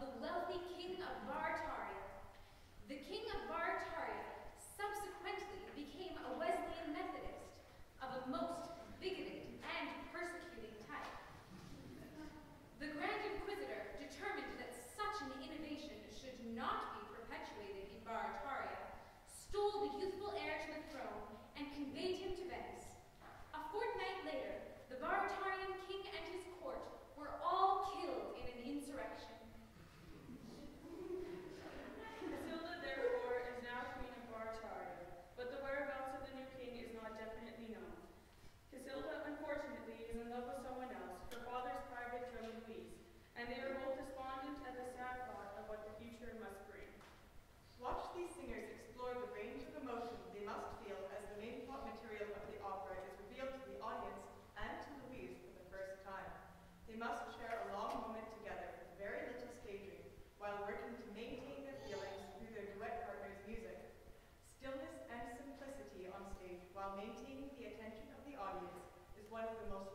the wealthy king of Bar. stillness and simplicity on stage while maintaining the attention of the audience is one of the most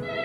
Bye.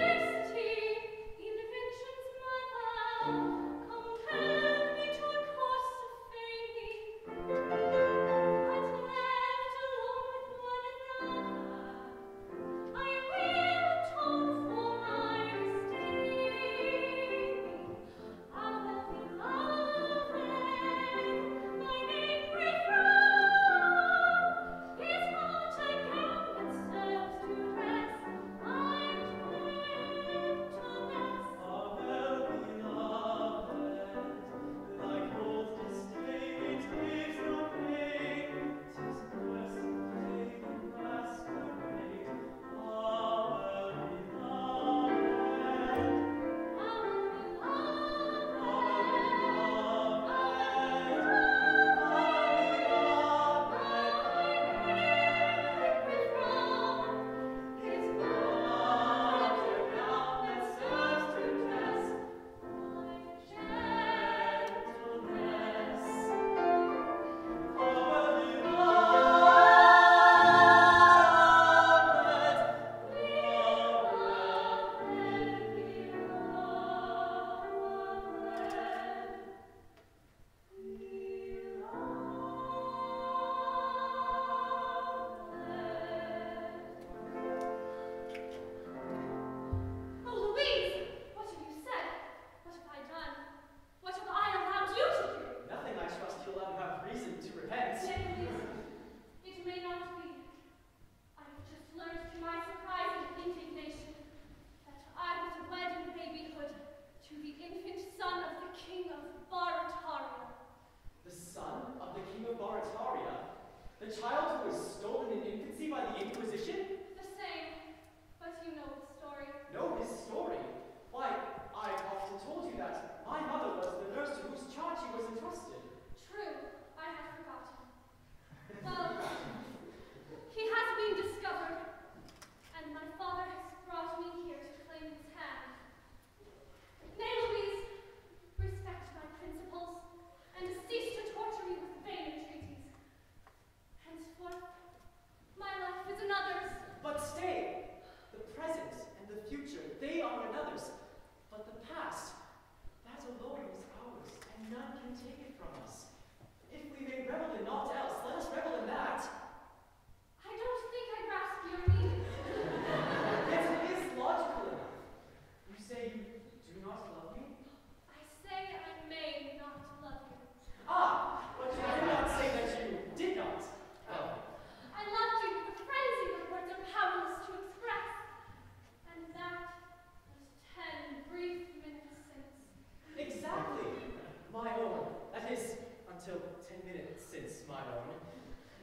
until 10 minutes since my own.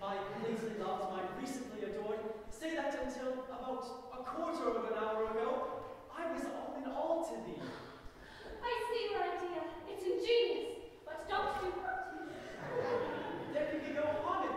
My lately loved, my recently adored, say that until about a quarter of an hour ago, I was all in all to thee. I see your idea. It's ingenious, but don't do it. There can be no harm in